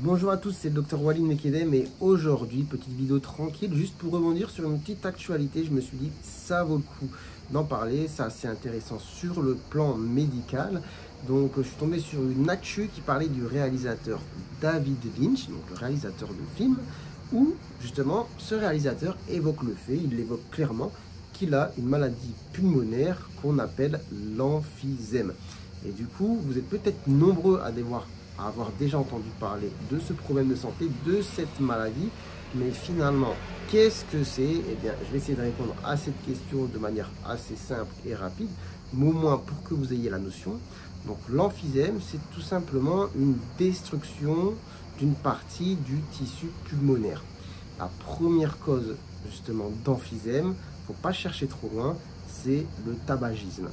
Bonjour à tous, c'est le docteur Walid Mekedem et aujourd'hui, petite vidéo tranquille, juste pour rebondir sur une petite actualité, je me suis dit ça vaut le coup d'en parler, c'est assez intéressant sur le plan médical. Donc je suis tombé sur une actu qui parlait du réalisateur David Lynch, donc le réalisateur de films, où justement ce réalisateur évoque le fait, il l'évoque clairement, qu'il a une maladie pulmonaire qu'on appelle l'emphysème. Et du coup, vous êtes peut-être nombreux à devoir avoir déjà entendu parler de ce problème de santé, de cette maladie. Mais finalement, qu'est-ce que c'est? Eh bien, je vais essayer de répondre à cette question de manière assez simple et rapide, mais au moins pour que vous ayez la notion. Donc l'emphysème, c'est tout simplement une destruction d'une partie du tissu pulmonaire. La première cause justement d'emphysème, faut pas chercher trop loin, c'est le tabagisme.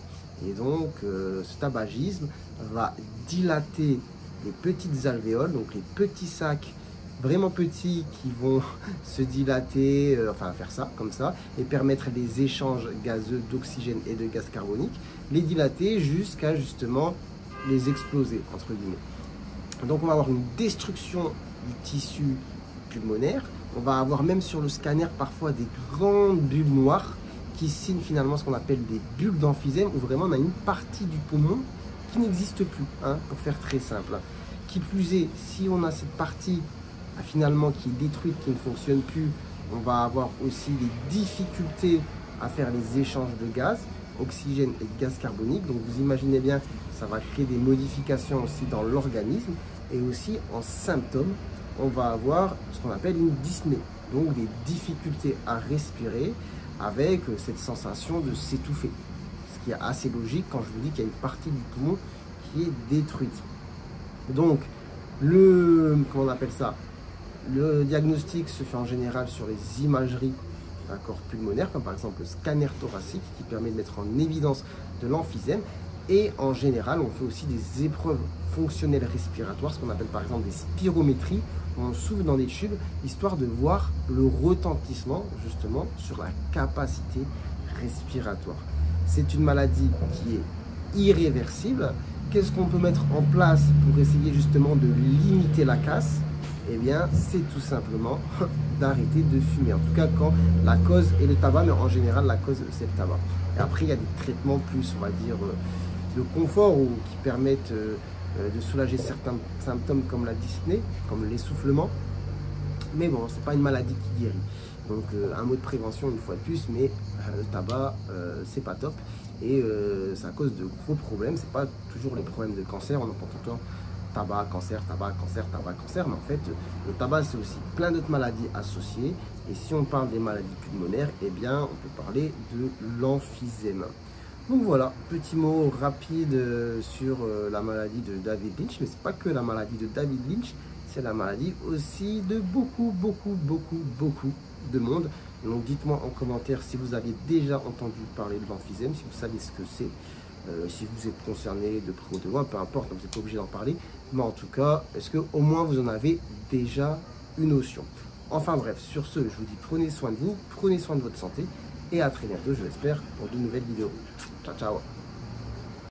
Et donc euh, ce tabagisme va dilater les petites alvéoles, donc les petits sacs vraiment petits qui vont se dilater, euh, enfin faire ça comme ça, et permettre les échanges gazeux d'oxygène et de gaz carbonique, les dilater jusqu'à justement les exploser, entre guillemets. Donc on va avoir une destruction du tissu pulmonaire, on va avoir même sur le scanner parfois des grandes bulles noires qui signent finalement ce qu'on appelle des bulles d'emphysème, où vraiment on a une partie du poumon qui n'existe plus, hein, pour faire très simple. Qui plus est, si on a cette partie ah, finalement qui est détruite, qui ne fonctionne plus, on va avoir aussi des difficultés à faire les échanges de gaz, oxygène et gaz carbonique. Donc vous imaginez bien, ça va créer des modifications aussi dans l'organisme. Et aussi en symptômes, on va avoir ce qu'on appelle une dyspnée, donc des difficultés à respirer avec cette sensation de s'étouffer. Ce qui est assez logique quand je vous dis qu'il y a une partie du poumon qui est détruite. Donc, le, comment on appelle ça? Le diagnostic se fait en général sur les imageries d'un corps pulmonaire, comme par exemple le scanner thoracique qui permet de mettre en évidence de l'emphysème. Et en général, on fait aussi des épreuves fonctionnelles respiratoires, ce qu'on appelle par exemple des spirométries. On souffle dans des tubes, histoire de voir le retentissement justement sur la capacité respiratoire. C'est une maladie qui est irréversible. Qu'est-ce qu'on peut mettre en place pour essayer justement de limiter la casse? Eh bien, c'est tout simplement d'arrêter de fumer. En tout cas, quand la cause est le tabac, mais en général, la cause, c'est le tabac. Et après, il y a des traitements plus, on va dire, euh, de confort ou qui permettent euh, euh, de soulager certains symptômes comme la dyspnée, comme l'essoufflement. Mais bon, c'est pas une maladie qui guérit. Donc un mot de prévention une fois de plus, mais le tabac, c'est pas top et ça cause de gros problèmes. C'est pas toujours les problèmes de cancer, on entend tout le temps tabac, cancer, tabac, cancer, tabac, cancer, mais en fait, le tabac, c'est aussi plein d'autres maladies associées. Et si on parle des maladies pulmonaires, eh bien, on peut parler de l'emphysème. Donc voilà, petit mot rapide euh, sur euh, la maladie de David Lynch, mais c'est pas que la maladie de David Lynch, c'est la maladie aussi de beaucoup, beaucoup, beaucoup, beaucoup de monde. Donc dites-moi en commentaire si vous avez déjà entendu parler de l'emphysème, si vous savez ce que c'est. Euh, si vous êtes concerné de près ou de loin, peu importe, vous n'êtes pas obligé d'en parler. Mais en tout cas, est-ce que au moins vous en avez déjà une notion? Enfin bref, sur ce, je vous dis prenez soin de vous, prenez soin de votre santé et à très bientôt, je l'espère, pour de nouvelles vidéos. Ciao, ciao